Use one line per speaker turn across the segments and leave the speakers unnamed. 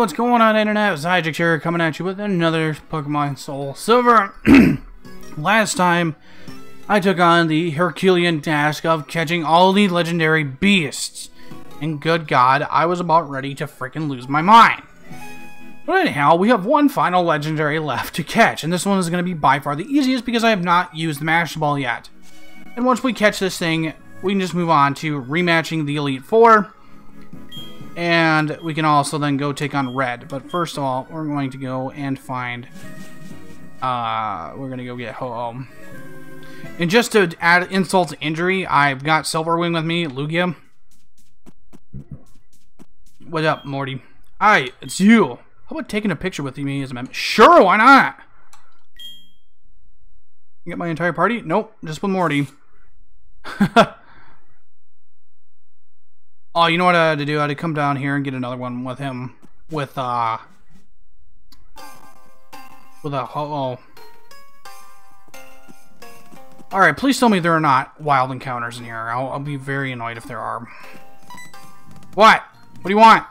what's going on, Internet? It's Xiagax here, coming at you with another Pokemon Soul Silver. Last time, I took on the Herculean task of catching all the legendary beasts. And good God, I was about ready to freaking lose my mind. But anyhow, we have one final legendary left to catch, and this one is going to be by far the easiest because I have not used the Master Ball yet. And once we catch this thing, we can just move on to rematching the Elite Four and we can also then go take on red. But first of all, we're going to go and find... Uh, we're going to go get Ho-Oh. And just to add insult to injury, I've got Silverwing with me, Lugia. What up, Morty? Hi, it's you. How about taking a picture with me as a member? Sure, why not? Get my entire party? Nope, just with Morty. Oh, you know what I had to do? I had to come down here and get another one with him. With, uh... With a... Oh. Alright, please tell me there are not wild encounters in here. I'll, I'll be very annoyed if there are. What? What do you want?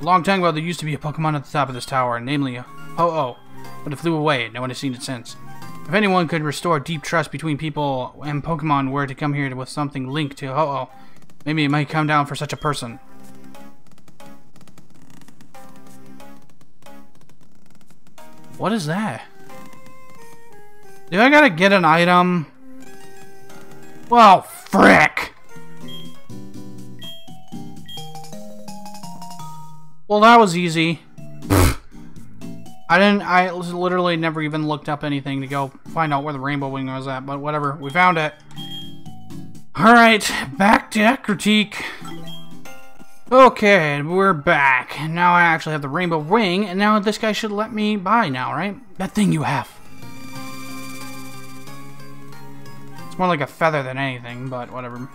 A long time ago, there used to be a Pokemon at the top of this tower, namely Ho-Oh. But it flew away. No one has seen it since. If anyone could restore deep trust between people and Pokemon were to come here with something linked to Ho-Oh, Maybe it might come down for such a person. What is that? Do I gotta get an item? Well, frick! Well, that was easy. I didn't, I literally never even looked up anything to go find out where the rainbow wing was at, but whatever, we found it. Alright, back to Ecruteak. Okay, we're back. Now I actually have the rainbow wing, and now this guy should let me by now, right? That thing you have. It's more like a feather than anything, but whatever.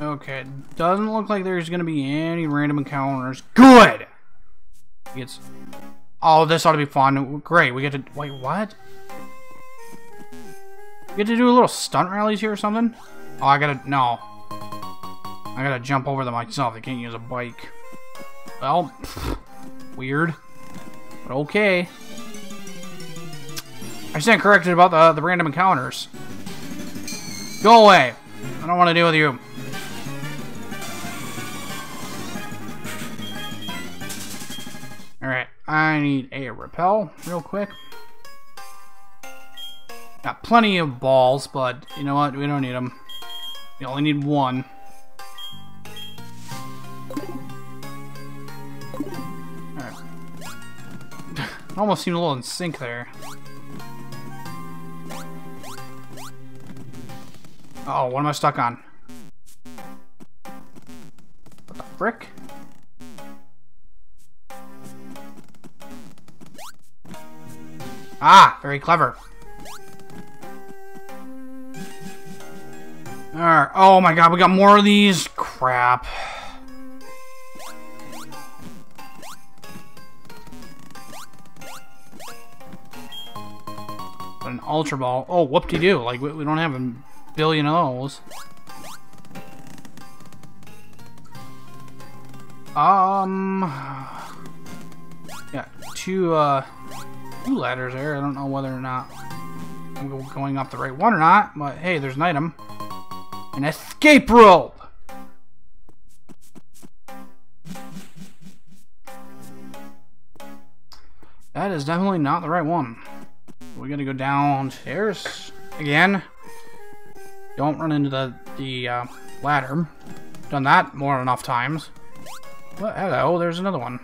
Okay, doesn't look like there's gonna be any random encounters. Good! It's Oh, this ought to be fun. Great, we get to... Wait, what? We get to do a little stunt rallies here or something? Oh, I gotta... No. I gotta jump over them myself. I can't use a bike. Well, weird. But okay. I stand corrected about the, the random encounters. Go away. I don't want to deal with you. I need a repel real quick. Got plenty of balls, but you know what? We don't need them. We only need one. Almost seemed a little in sync there. Uh oh, what am I stuck on? What the frick? Ah, very clever. Alright. Oh my god, we got more of these. Crap. an Ultra Ball. Oh, whoop-de-doo. Like, we, we don't have a billion of those. Um... Yeah, two, uh two ladders there. I don't know whether or not I'm going up the right one or not, but hey, there's an item. An escape rope! That is definitely not the right one. We gotta go downstairs again. Don't run into the, the uh, ladder. Done that more than enough times. But hello, there's another one.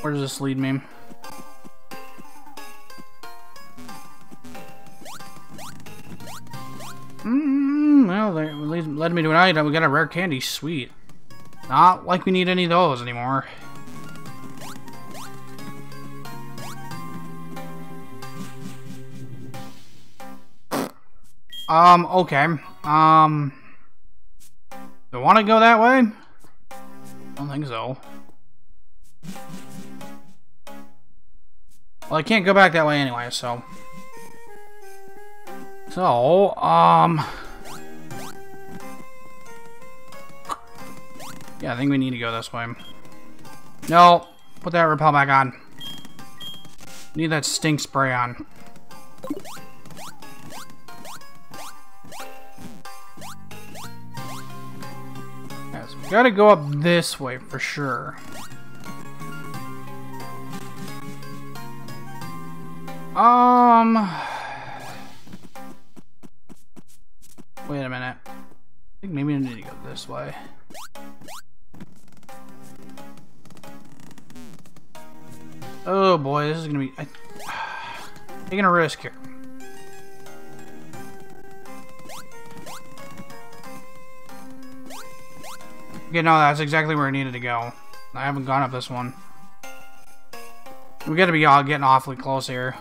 Where does this lead me? Mmm, well, they led me to an item. We got a rare candy. Sweet. Not like we need any of those anymore. Um, okay. Um... Do I want to go that way? I don't think so. Well, I can't go back that way anyway, so... So, um... Yeah, I think we need to go this way. No, put that repel back on. Need that stink spray on. Yes, we gotta go up this way for sure. Um... Wait a minute. I think maybe I need to go this way. Oh boy, this is gonna be... I, taking a risk here. Okay, no, that's exactly where I needed to go. I haven't gone up this one. We gotta be all getting awfully close here.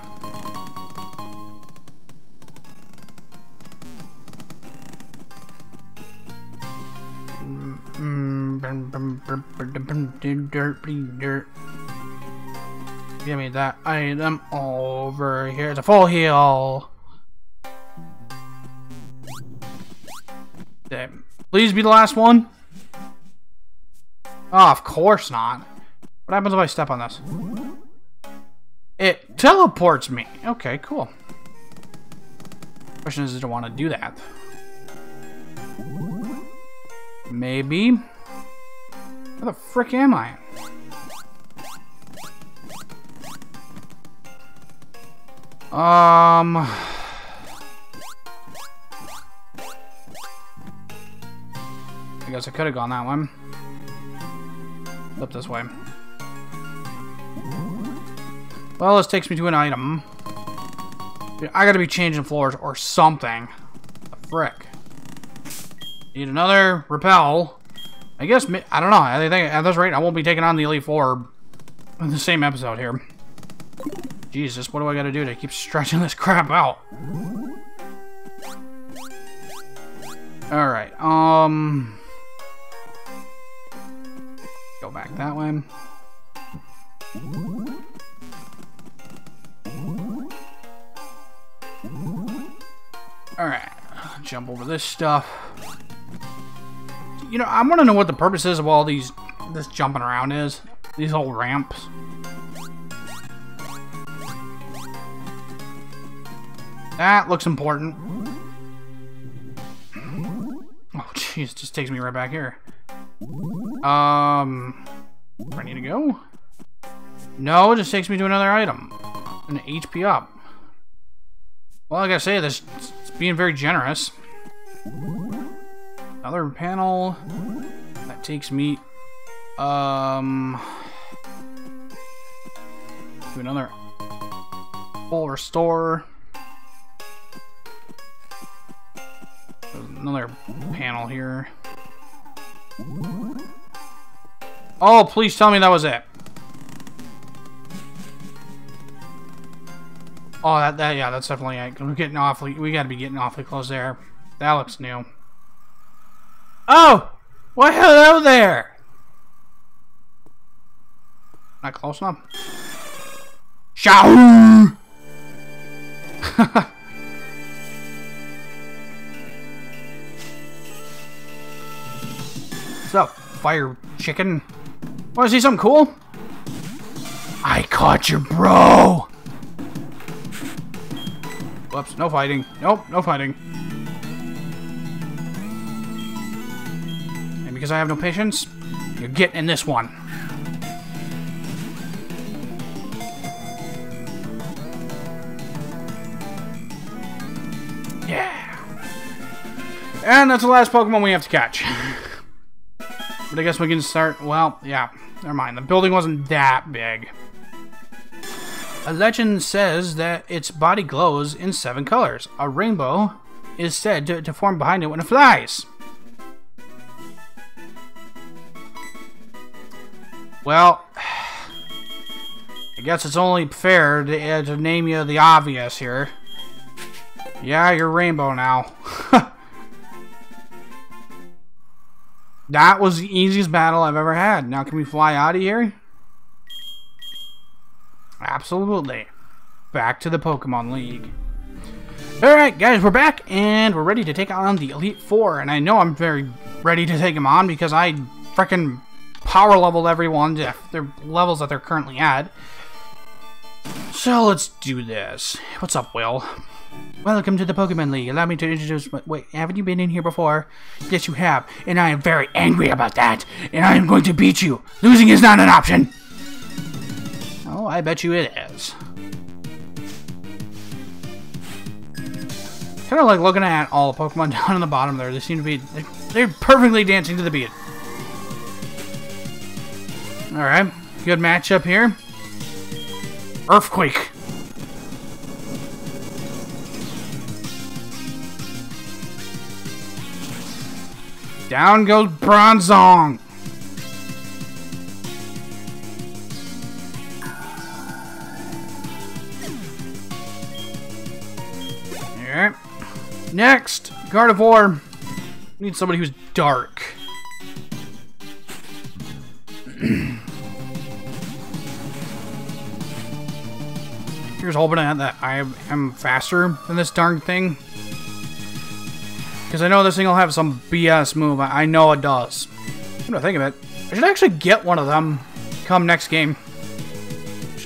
Give me that item over here. It's a full heal. Damn. Please be the last one. Oh, of course not. What happens if I step on this? It teleports me. Okay, cool. Question is, did I want to do that? Maybe. Where the frick am I? Um... I guess I could have gone that one. Up this way. Well, this takes me to an item. I gotta be changing floors or something. The frick. Need another repel. I guess, I don't know. I think at this rate, I won't be taking on the Elite Four in the same episode here. Jesus, what do I gotta do to keep stretching this crap out? Alright, um... Go back that way. Alright, jump over this stuff. You know, I want to know what the purpose is of all these, this jumping around is. These whole ramps. That looks important. Oh, jeez, just takes me right back here. Um, where I need to go? No, it just takes me to another item. An HP up. Well, I I say, this is being very generous. Another panel. That takes me, um, to another full restore. Another panel here. Oh, please tell me that was it. Oh, that, that yeah, that's definitely it. We're getting awfully, we gotta be getting awfully close there. That looks new. Oh! What hello there? Not close enough. Shao! What's up, fire chicken? Want to see something cool? I caught your bro! Whoops, no fighting. Nope, no fighting. And because I have no patience, you're getting in this one. Yeah. And that's the last Pokemon we have to catch. But I guess we can start... Well, yeah. Never mind. The building wasn't that big. A legend says that its body glows in seven colors. A rainbow is said to, to form behind it when it flies. Well, I guess it's only fair to, uh, to name you the obvious here. Yeah, you're rainbow now. That was the easiest battle I've ever had. Now can we fly out of here? Absolutely. back to the Pokemon League. Alright, guys, we're back, and we're ready to take on the Elite Four, and I know I'm very ready to take them on because I freaking power leveled everyone to their levels that they're currently at. So let's do this. What's up, Will? Welcome to the Pokemon League. Allow me to introduce... my- Wait, haven't you been in here before? Yes, you have, and I am very angry about that, and I am going to beat you. Losing is not an option. Oh, I bet you it is. Kind of like looking at all the Pokemon down on the bottom there. They seem to be... They're, they're perfectly dancing to the beat. Alright. Good matchup here. Earthquake. Down goes Bronzong. Alright. Next, Gardevoir. Need somebody who's dark. Here's hoping that I am faster than this darn thing. Because I know this thing will have some BS move. I know it does. Come to think of it, I should actually get one of them come next game.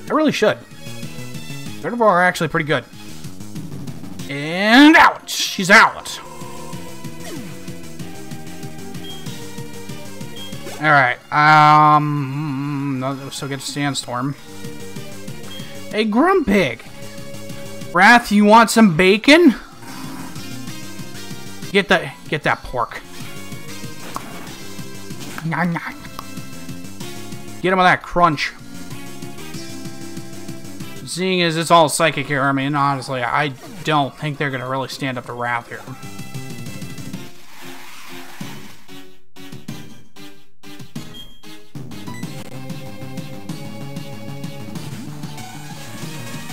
I really should. Gardevoir are actually pretty good. And out! She's out! Alright, um... No, So get a Sandstorm. Hey, Grumpig! Wrath, you want some bacon? Get that, get that pork. Get him with that crunch. Seeing as it's all psychic here, I mean, honestly, I don't think they're to really stand up to Wrath here.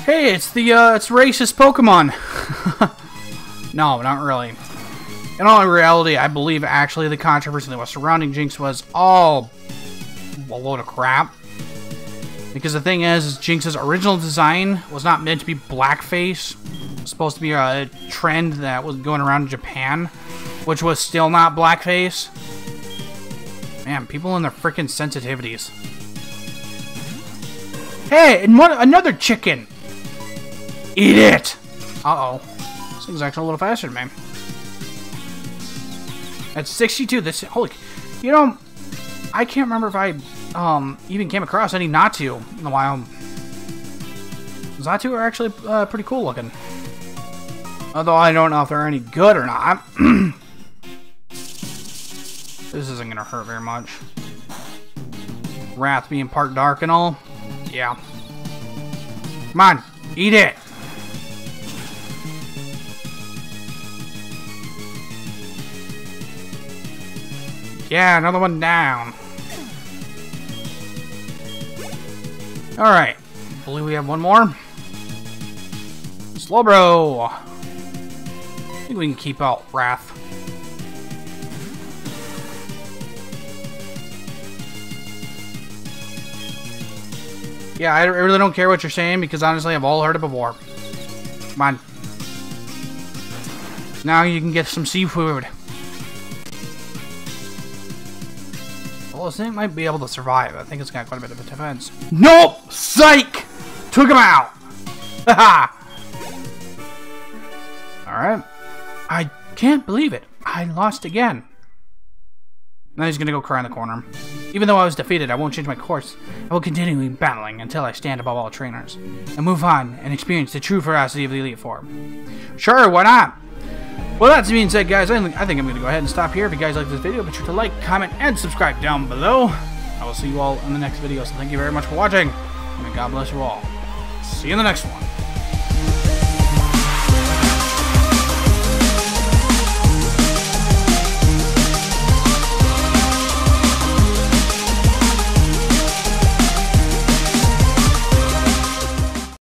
Hey, it's the, uh, it's racist Pokemon. no, not really. In all reality, I believe actually the controversy that was surrounding Jynx was all a load of crap. Because the thing is, is Jynx's original design was not meant to be blackface. It was supposed to be a trend that was going around in Japan, which was still not blackface. Man, people and their freaking sensitivities. Hey, and what, another chicken! Eat it! Uh-oh. This thing's actually a little faster than me. At 62, this, holy, you know, I can't remember if I um, even came across any Natu in a while. Xatu are actually uh, pretty cool looking. Although I don't know if they're any good or not. this isn't going to hurt very much. Wrath being part dark and all. Yeah. Come on, eat it. Yeah, another one down. Alright. I believe we have one more. Slowbro. I think we can keep out Wrath. Yeah, I really don't care what you're saying because honestly I've all heard it before. Come on. Now you can get some seafood. Well, thing might be able to survive. I think it's got quite a bit of a defense. Nope! Psych! Took him out! Haha! Alright. I can't believe it. I lost again. Now he's gonna go cry in the corner. Even though I was defeated, I won't change my course. I will continue battling until I stand above all trainers. And move on and experience the true ferocity of the Elite Four. Sure, why not? Well, that being said, guys, I think I'm going to go ahead and stop here. If you guys like this video, be sure to like, comment, and subscribe down below. I will see you all in the next video, so thank you very much for watching, and God bless you all. See you in the next one.